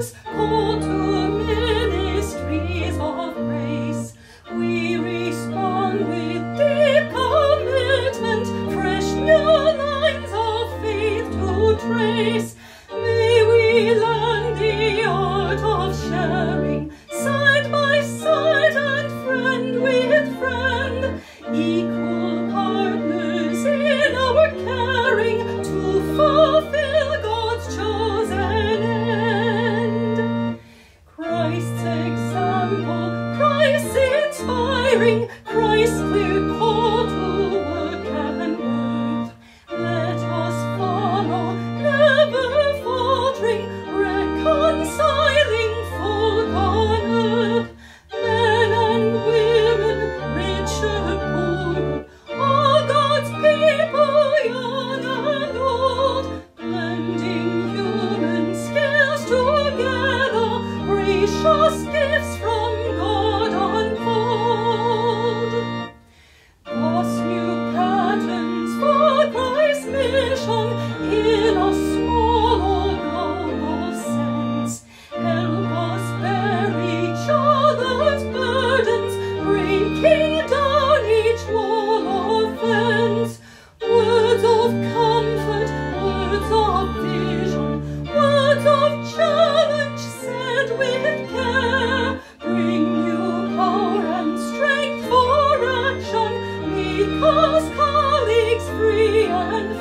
Hold to me. wearing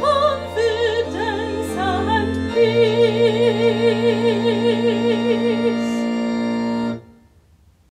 confidence and peace.